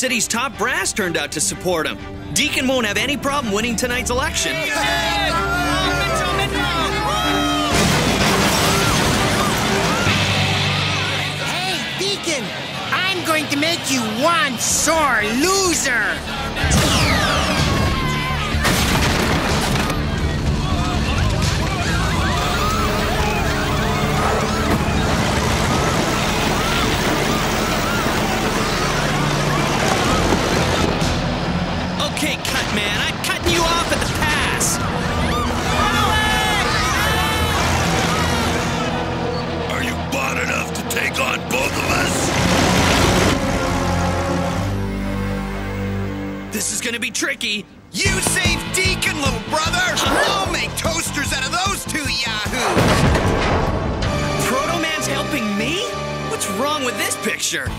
city's top brass turned out to support him. Deacon won't have any problem winning tonight's election. Hey, Deacon, I'm going to make you one sore loser. Okay, cut man, I'm cutting you off at the pass. Are you bought enough to take on both of us? This is gonna be tricky. You save Deacon, little brother! I'll make toasters out of those two yahoos! Proto Man's helping me? What's wrong with this picture?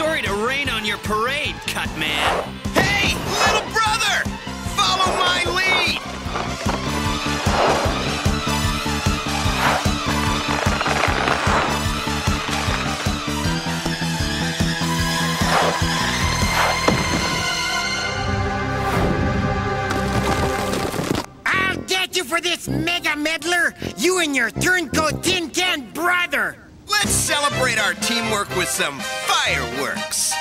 Sorry to rain on your parade, cut man. Hey, little brother! Follow my lead! I'll get you for this mega meddler. You and your turncoat tin can brother. Let's celebrate our teamwork with some fireworks.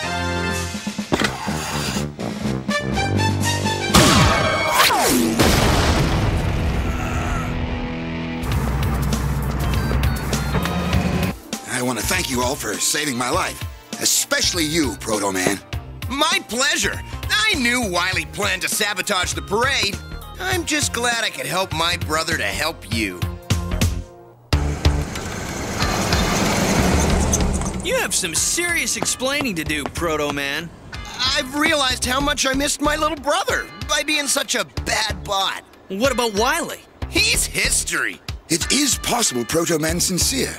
I want to thank you all for saving my life. Especially you, Proto Man. My pleasure. I knew Wily planned to sabotage the parade. I'm just glad I could help my brother to help you. You have some serious explaining to do, Proto Man. I've realized how much I missed my little brother by being such a bad bot. What about Wily? He's history. It is possible Proto Man's sincere.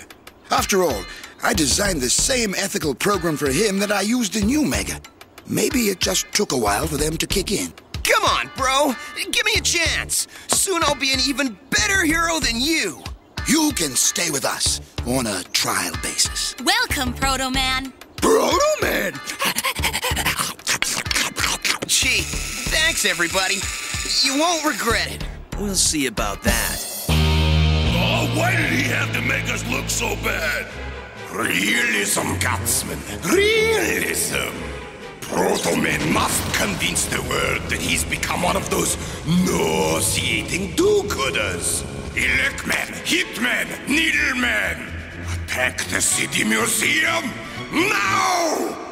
After all, I designed the same ethical program for him that I used in you, Mega. Maybe it just took a while for them to kick in. Come on, bro. Give me a chance. Soon I'll be an even better hero than you. You can stay with us on a trial basis. Welcome, Proto Man. Proto Man! Gee, thanks, everybody. You won't regret it. We'll see about that. Oh, why did he have to make us look so bad? Realism, Gutsman. Realism. Proto-Man must convince the world that he's become one of those nauseating do-gooders. Electman, Hitman, Needleman. Attack the City Museum now!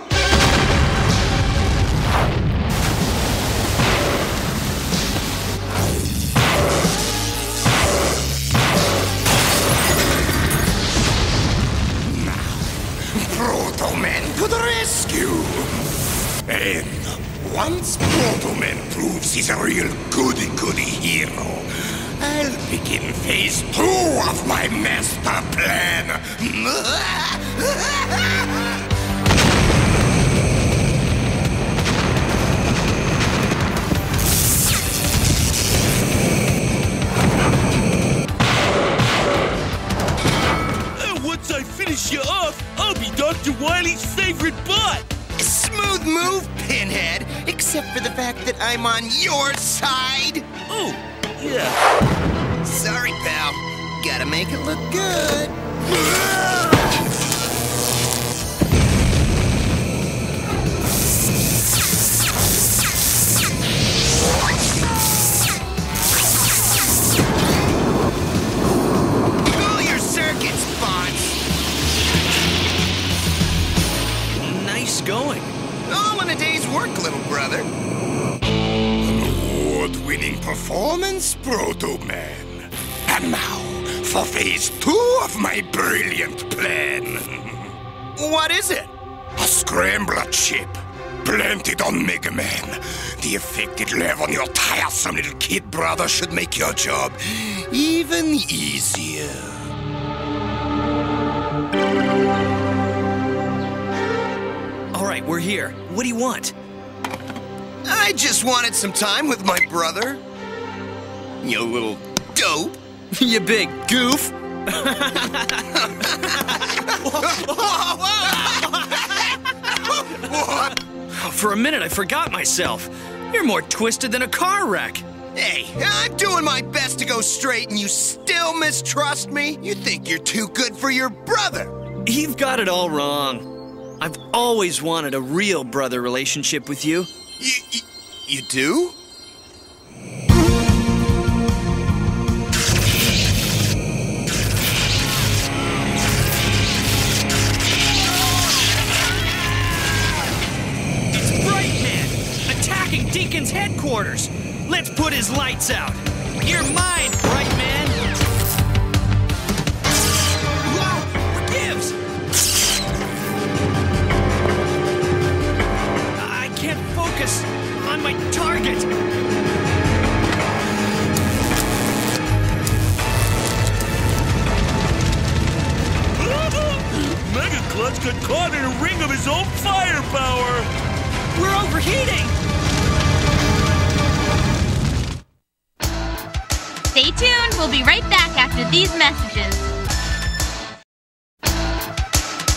Except for the fact that I'm on your side. Oh, yeah. Sorry, pal. Gotta make it look good. Work, little brother. An Award-winning performance, Proto-Man. And now, for phase two of my brilliant plan. What is it? A scrambler chip planted on Mega Man. The effect it'll have on your tiresome little kid brother should make your job even easier. Right, we're here. What do you want? I just wanted some time with my brother. You little dope. you big goof. For a minute, I forgot myself. You're more twisted than a car wreck. Hey, I'm doing my best to go straight and you still mistrust me? You think you're too good for your brother. You've got it all wrong. I've always wanted a real brother relationship with you. You, you, you do? It's Brightman, attacking Deacon's headquarters. Let's put his lights out. You're mine, tuned. We'll be right back after these messages.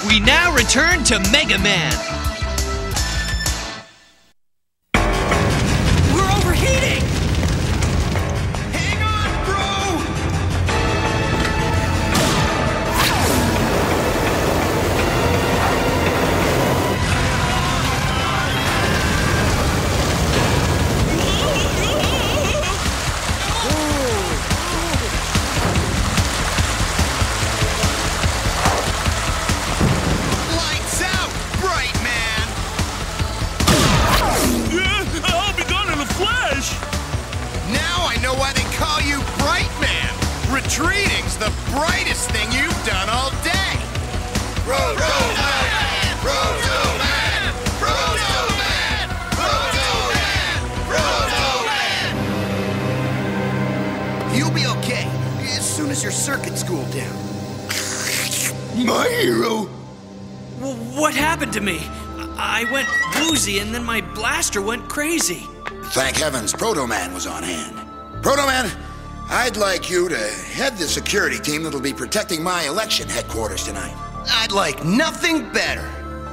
We now return to Mega Man. A. Now I know why they call you Bright Man. Retreating's the brightest thing you've done all day. Proto Man! Proto Man! Proto Man! Proto Man! Proto Man! You'll be okay as soon as your circuit's cooled down. My hero. W- what happened to me? I I went woozy and then my blaster went crazy. Thank heavens Proto Man was on hand. Proto Man, I'd like you to head the security team that'll be protecting my election headquarters tonight. I'd like nothing better.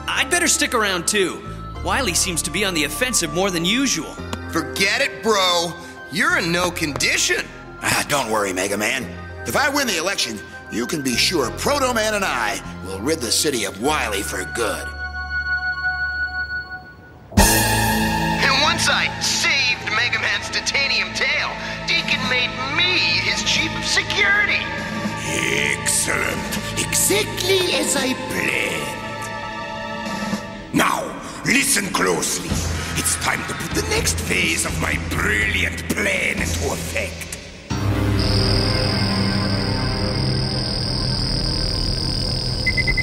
I'd better stick around too. Wily seems to be on the offensive more than usual. Forget it, bro. You're in no condition. Ah, don't worry, Mega Man. If I win the election, you can be sure Proto Man and I will rid the city of Wily for good. Made me his chief of security. Excellent. Exactly as I planned. Now, listen closely. It's time to put the next phase of my brilliant plan into effect.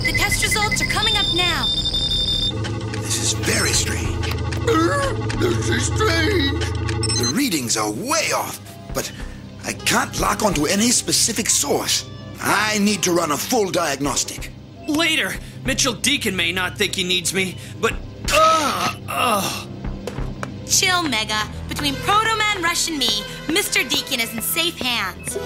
The test results are coming up now. This is very strange. This is strange. The readings are way off, but I can't lock onto any specific source. I need to run a full diagnostic. Later, Mitchell Deacon may not think he needs me, but ugh, ugh. Chill, Mega. Between Proto Man, Rush, and me, Mr. Deacon is in safe hands.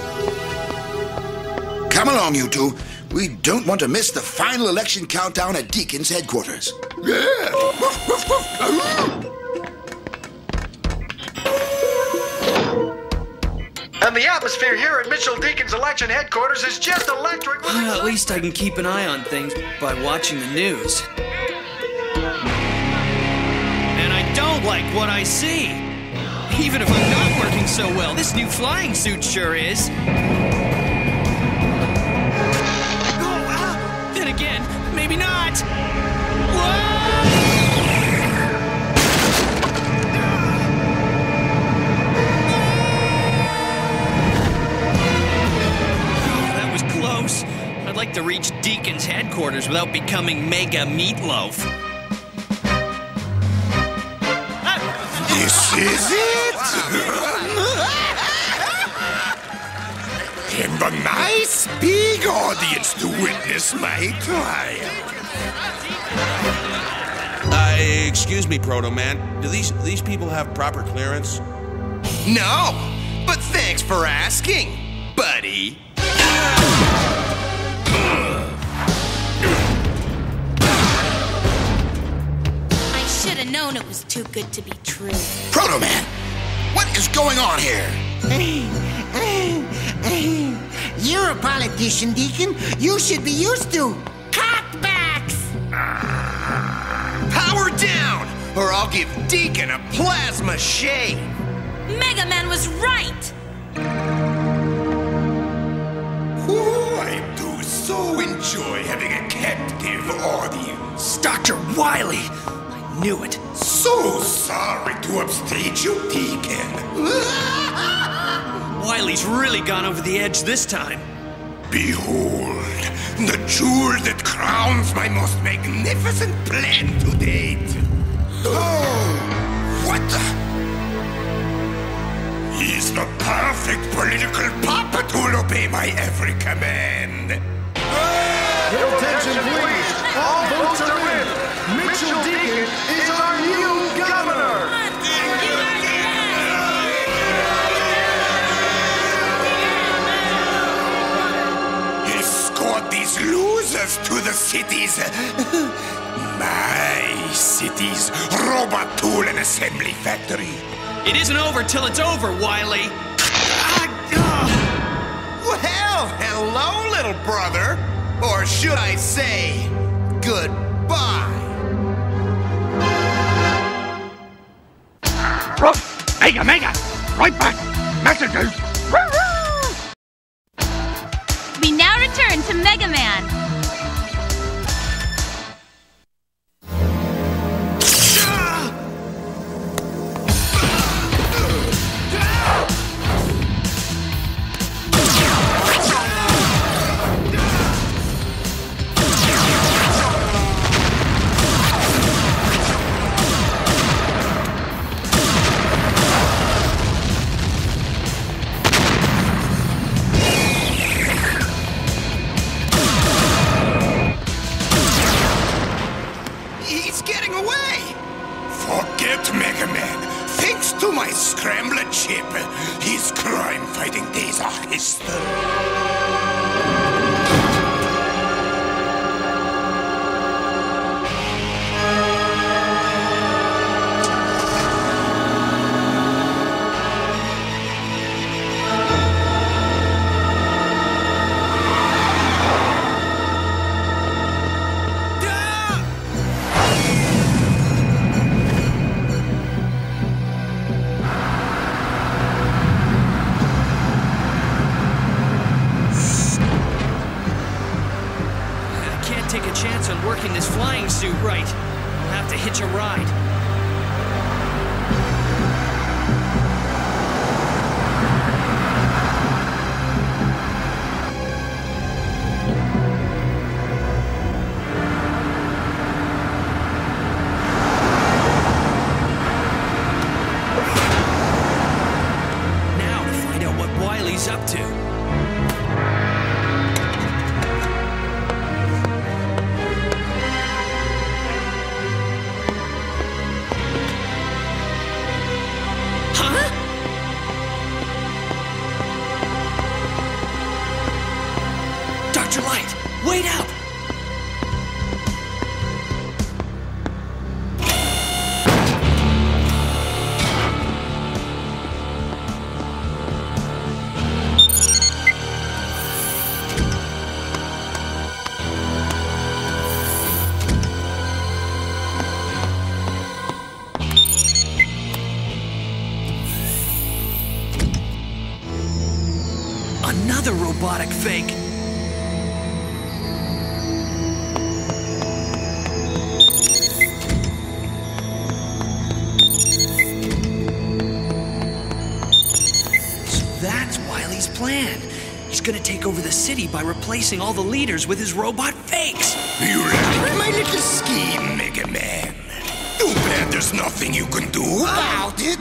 Come along, you two. We don't want to miss the final election countdown at Deacon's headquarters. And the atmosphere here at Mitchell Deacon's election headquarters is just electric. with At least I can keep an eye on things by watching the news. And I don't like what I see. Even if I'm not working so well, this new flying suit sure is. Like to reach Deacon's headquarters without becoming Mega Meatloaf. This is it! and the nice big audience to witness my triumph. Uh, excuse me, Proto Man. Do these these people have proper clearance? No, but thanks for asking, buddy. Known it was too good to be true. Proto Man, what is going on here? You're a politician, Deacon. You should be used to cutbacks. Power down, or I'll give Deacon a plasma shave. Mega Man was right! Oh, I do so enjoy having a captive audience. Dr. Wily! I knew it. So sorry to upstage you, Deacon. Wily's really gone over the edge this time. Behold, the jewel that crowns my most magnificent plan to date. Oh, what the? He's the perfect political puppet who'll obey my every command. Attention, please. All votes are in. Mitchell Deacon is our new governor. Escort these losers to the cities. my cities, robot tool and assembly factory. It isn't over till it's over, Wily. Ah, well, hello, little brother. Or should I say, goodbye. Mega, mega! Right back! Messages! Working this flying suit right. I'll have to hitch a ride. Dr. Light, wait up! Another robotic fake. Gonna take over the city by replacing all the leaders with his robot fakes. You like my little scheme, Mega Man? Too bad there's nothing you can do about it.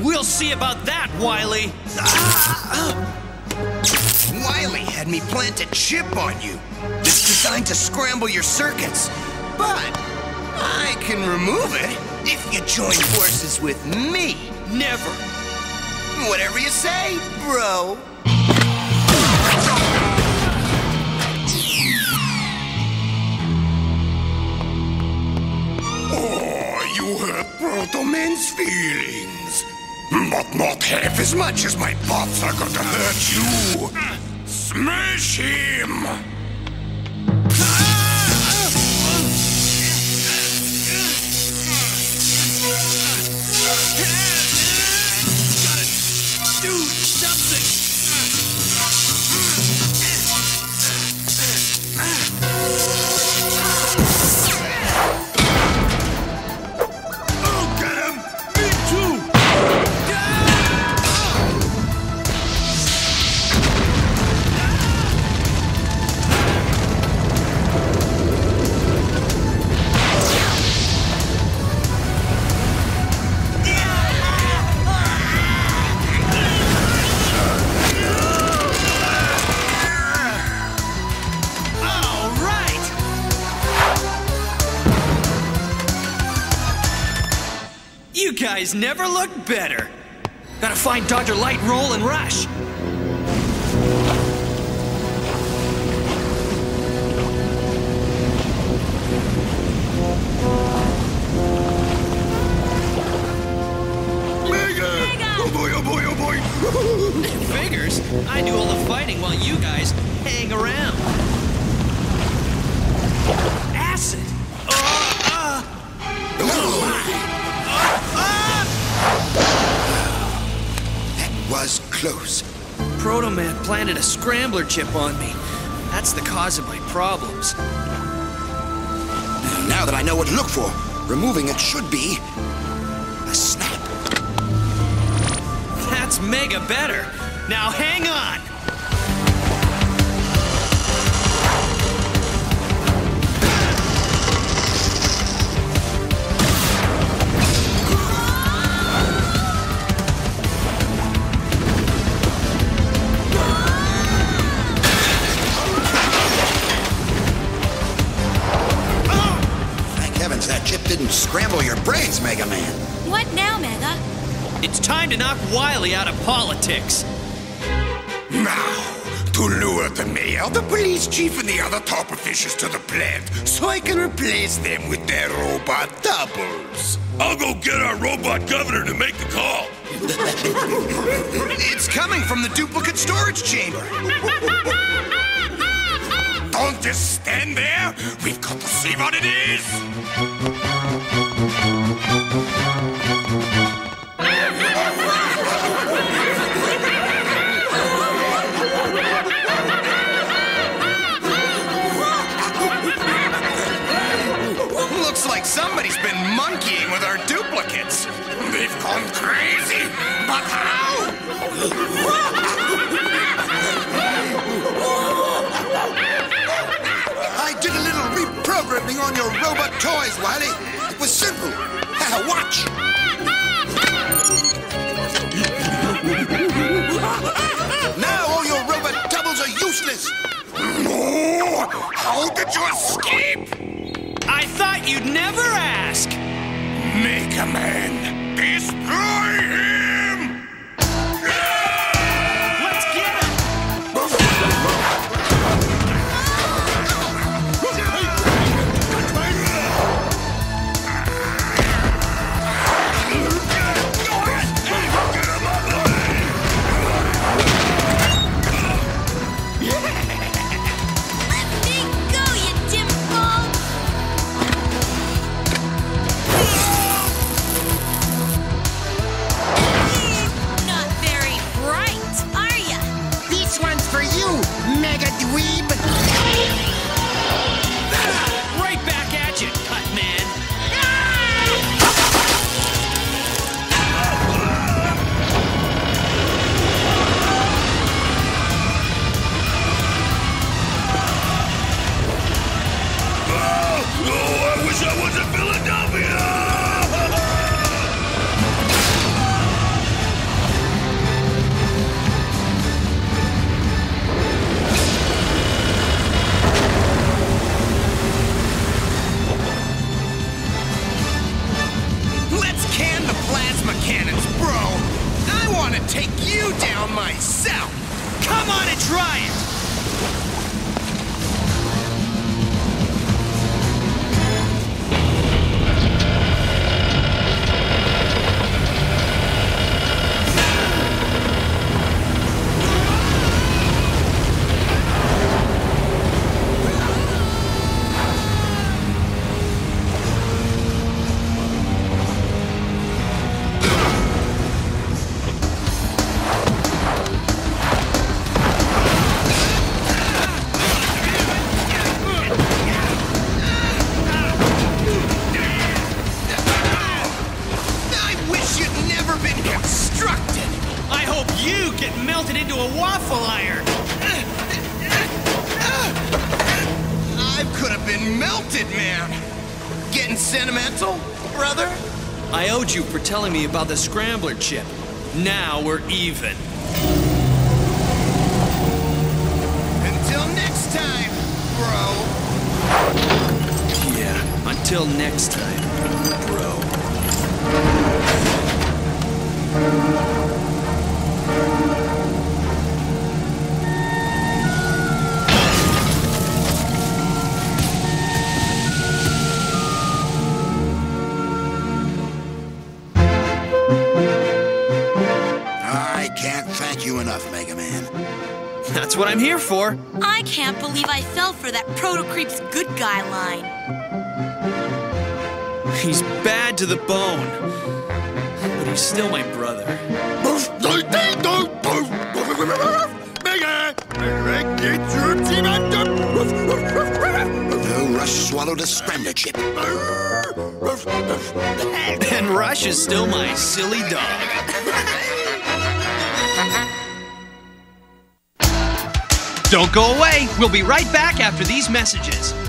We'll see about that, Wily. Wily had me plant a chip on you. It's designed to scramble your circuits. But I can remove it if you join forces with me. Never. Whatever you say, bro. Oh, You hurt Proto Man's feelings. But not half as much as my bots are going to hurt you. Smash him! Guys never look better. Gotta find Dr. Light, Roll, and Rush. Mega! Oh boy, oh boy, oh boy! Figures. I do all the fighting while you guys hang around. Acid. Was close. Proto Man planted a scrambler chip on me. That's the cause of my problems. Now that I know what to look for, removing it should be a snap. That's mega better. Now hang on. Your Mega Man. What now, Mega? It's time to knock Wily out of politics. Now, to lure the mayor, the police chief, and the other top officials to the plant so I can replace them with their robot doubles. I'll go get our robot governor to make the call. It's coming from the duplicate storage chamber. Don't just stand there. We've got to see what it is. Duplicates. They've gone crazy. But how? I did a little reprogramming on your robot toys, Wily. It was simple. Watch. now all your robot doubles are useless. No! How did you escape? I thought you'd never ask. Mega Man, destroy him! You down myself. Come on and try it. A waffle iron. I could have been melted, man. Getting sentimental, brother? I owed you for telling me about the scrambler chip. Now we're even. Until next time, bro. Yeah, until next time, thank you enough, Mega Man. That's what I'm here for. I can't believe I fell for that Proto Creep's good guy line. He's bad to the bone. But he's still my brother. No Rush swallowed a scrambler chip. And Rush is still my silly dog. Don't go away. We'll be right back after these messages.